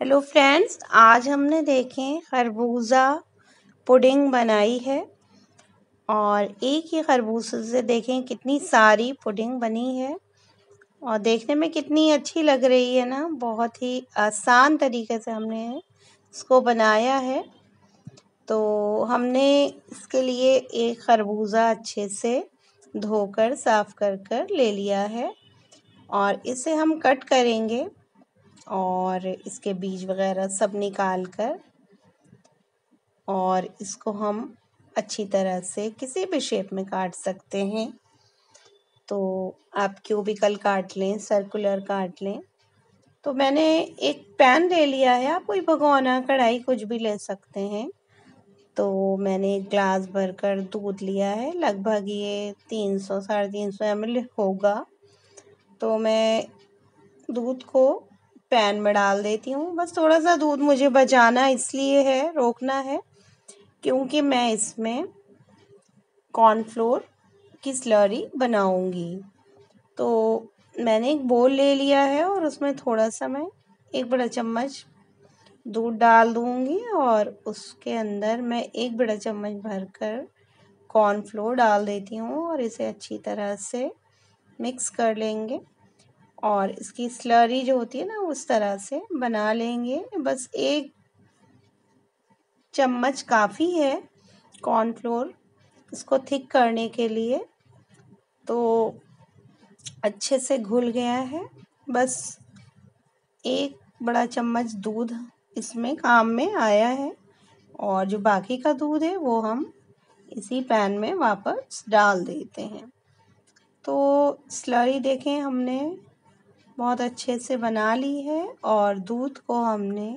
Hello friends आज हमने देखें खरबूजा पुडिंग बनाई है और एक ही खरबूजे से देखें कितनी सारी पुडिंग बनी है और देखने में कितनी अच्छी लग रही है ना। बहुत ही आसान तरीके से हमने इसको बनाया है। तो हमने इसके लिए एक खरबूजा अच्छे से धोकर, साफ़ कर कर ले लिया है और इसे हम कट करेंगे। और इसके बीज वगैरह सब निकाल कर और इसको हम अच्छी तरह से किसी भी शेप में काट सकते हैं। तो आप क्यूबिकल काट लें सर्कुलर काट लें। तो मैंने एक पैन ले लिया है, आप कोई भगोना कढ़ाई कुछ भी ले सकते हैं। तो मैंने एक ग्लास भरकर दूध लिया है, लगभग ये तीन सौ, साढ़े तीन सौ एम होगा। तो मैं दूध को पैन में डाल देती हूँ। बस थोड़ा सा दूध मुझे बचाना इसलिए है, रोकना है, क्योंकि मैं इसमें कॉर्नफ्लोर की स्लरी बनाऊँगी। तो मैंने एक बोल ले लिया है और उसमें थोड़ा सा मैं एक बड़ा चम्मच दूध डाल दूँगी और उसके अंदर मैं एक बड़ा चम्मच भरकर कॉर्नफ्लोर डाल देती हूँ और इसे अच्छी तरह से मिक्स कर लेंगे। और इसकी स्लरी जो होती है ना, उस तरह से बना लेंगे। बस एक चम्मच काफ़ी है कॉर्नफ्लोर इसको थिक करने के लिए। तो अच्छे से घुल गया है। बस एक बड़ा चम्मच दूध इसमें काम में आया है और जो बाकी का दूध है, वो हम इसी पैन में वापस डाल देते हैं। तो स्लरी देखें हमने बहुत अच्छे से बना ली है और दूध को हमने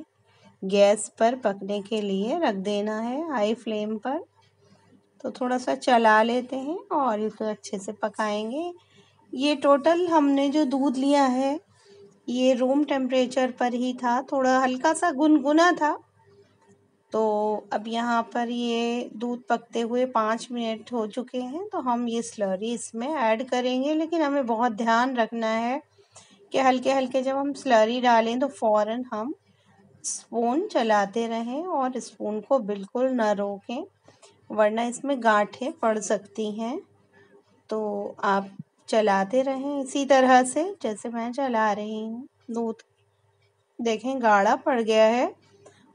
गैस पर पकने के लिए रख देना है हाई फ्लेम पर। तो थोड़ा सा चला लेते हैं और इसे अच्छे से पकाएँगे। ये टोटल हमने जो दूध लिया है, ये रूम टेम्परेचर पर ही था, थोड़ा हल्का सा गुनगुना था। तो अब यहाँ पर ये दूध पकते हुए पाँच मिनट हो चुके हैं तो हम ये स्लरी इसमें ऐड करेंगे, लेकिन हमें बहुत ध्यान रखना है कि हल्के हल्के जब हम स्लरी डालें तो फ़ौर हम स्पून चलाते रहें और स्पून को बिल्कुल ना रोकें, वरना इसमें गांठें पड़ सकती हैं। तो आप चलाते रहें इसी तरह से, जैसे मैं चला रही हूँ। दूध देखें, गाढ़ा पड़ गया है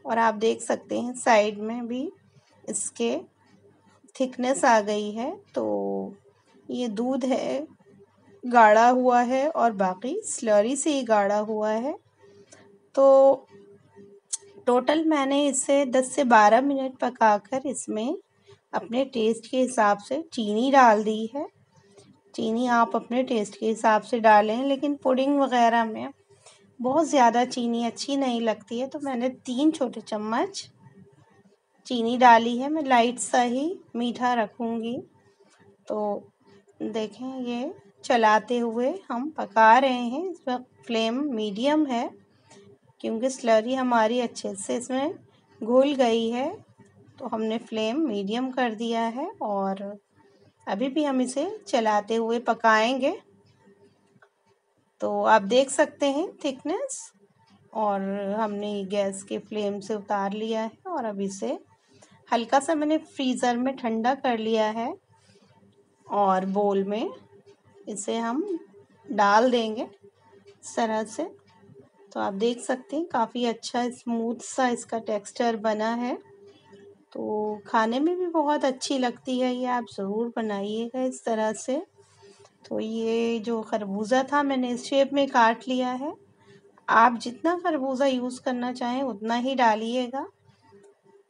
और आप देख सकते हैं साइड में भी इसके थिकनेस आ गई है। तो ये दूध है गाढ़ा हुआ है और बाकी स्लरी से ही गाढ़ा हुआ है। तो टोटल मैंने इसे 10 से 12 मिनट पकाकर इसमें अपने टेस्ट के हिसाब से चीनी डाल दी है। चीनी आप अपने टेस्ट के हिसाब से डालें, लेकिन पुडिंग वगैरह में बहुत ज़्यादा चीनी अच्छी नहीं लगती है तो मैंने तीन छोटे चम्मच चीनी डाली है। मैं लाइट सा ही मीठा रखूँगी। तो देखें ये चलाते हुए हम पका रहे हैं। इस वक्त फ्लेम मीडियम है, क्योंकि स्लरी हमारी अच्छे से इसमें घुल गई है। तो हमने फ्लेम मीडियम कर दिया है और अभी भी हम इसे चलाते हुए पकाएँगे। तो आप देख सकते हैं थिकनेस और हमने गैस के फ्लेम से उतार लिया है और अब इसे हल्का सा मैंने फ्रीज़र में ठंडा कर लिया है और बोल में इसे हम डाल देंगे इस तरह से। तो आप देख सकते हैं, काफ़ी अच्छा स्मूथ सा इसका टेक्सचर बना है। तो खाने में भी बहुत अच्छी लगती है ये, आप ज़रूर बनाइएगा इस तरह से। तो ये जो खरबूजा था मैंने इस शेप में काट लिया है। आप जितना खरबूजा यूज़ करना चाहें, उतना ही डालिएगा,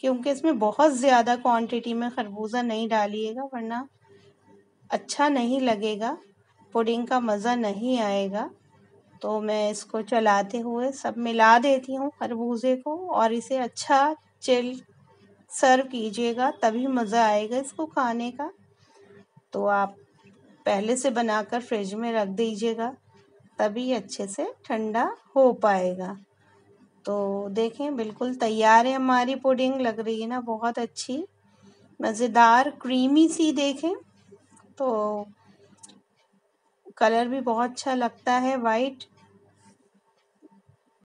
क्योंकि इसमें बहुत ज़्यादा क्वांटिटी में खरबूजा नहीं डालिएगा, वरना अच्छा नहीं लगेगा। पुडिंग का मज़ा नहीं आएगा। तो मैं इसको चलाते हुए सब मिला देती हूँ खरबूजे को और इसे अच्छा चिल सर्व कीजिएगा, तभी मज़ा आएगा इसको खाने का। तो आप पहले से बनाकर फ्रिज में रख दीजिएगा, तभी अच्छे से ठंडा हो पाएगा। तो देखें, बिल्कुल तैयार है हमारी पुडिंग लग रही है ना, बहुत अच्छी, मज़ेदार क्रीमी सी देखें। तो कलर भी बहुत अच्छा लगता है वाइट